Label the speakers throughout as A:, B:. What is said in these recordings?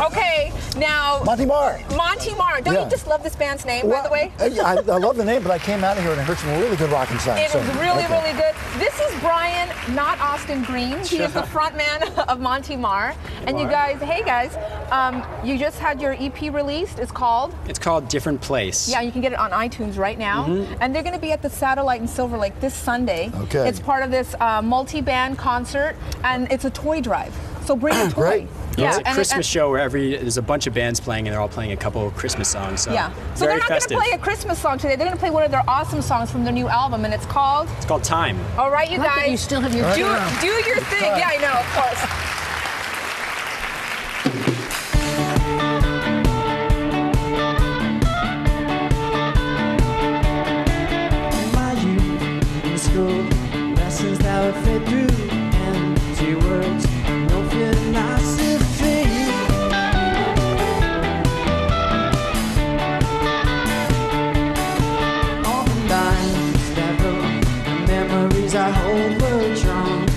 A: Okay, now
B: Montë Mar.
A: Montë Mar. Don't
B: Yeah.
A: you just love this band's name, by the way?
B: I, I, I love the name, but I came out of here and I heard some really good rock inside.
A: It
B: so,
A: is really,
B: okay.
A: really good. This is Brian, not Austin Green. He is the front man of Montë Mar. And you guys, hey guys, um, you just had your EP released. It's called,
C: It's called Different Place.
A: yeah, you can get it on iTunes right now. And they're going to be at the Satellite in Silver Lake this Sunday.
B: Okay.
A: It's part of this uh, multi-band concert, and it's a toy drive. So bring a toy.
B: Great.
C: Yeah, it's a
A: and it-
C: Christmas
A: and-
C: show where every there's a bunch of bands playing and they're all playing a couple of Christmas songs. So
A: Yeah. So they're not going to play a Christmas song today. They're going to play one of their awesome songs from their new album, and it's called.
C: It's called Time.
A: All right, you
D: I like
A: guys.
D: that you still have your
B: Right.
A: do,
D: job.
A: do your thing. Yeah, I know, of course.
E: my youth in school, lessons that would fit through I hold were drawn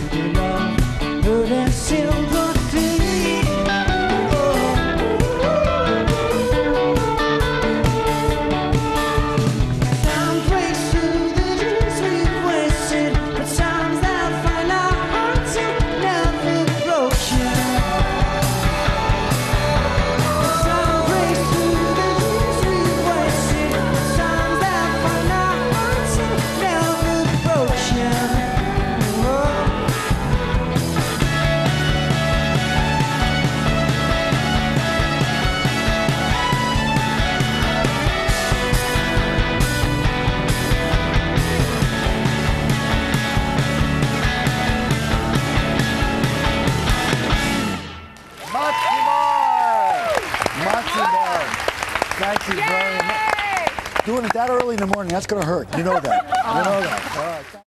B: Thank you.
A: Yay!
B: Doing it that early in the morning, that's going to hurt. You know that. You know that. All right.